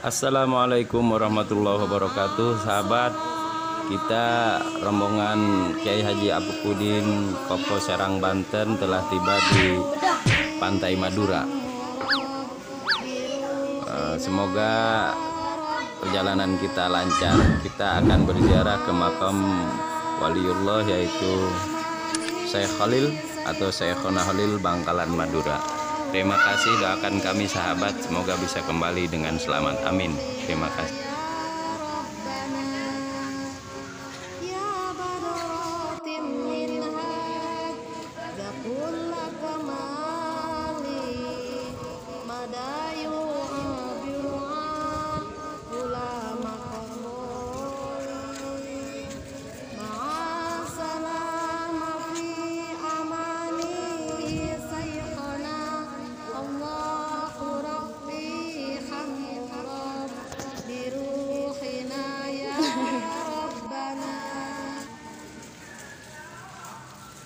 Assalamualaikum warahmatullahi wabarakatuh. Sahabat Kita rombongan Kiai Haji Apukudin Kopo Serang Banten telah tiba di Pantai Madura. Eh, Semoga perjalanan kita lancar. Kita akan berziarah ke makam Waliullah yaitu Syekh Khalil atau Syekhona Khalil Bangkalan Madura Terima kasih doakan kami sahabat semoga bisa kembali dengan selamat. Amin. Terima kasih.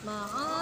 妈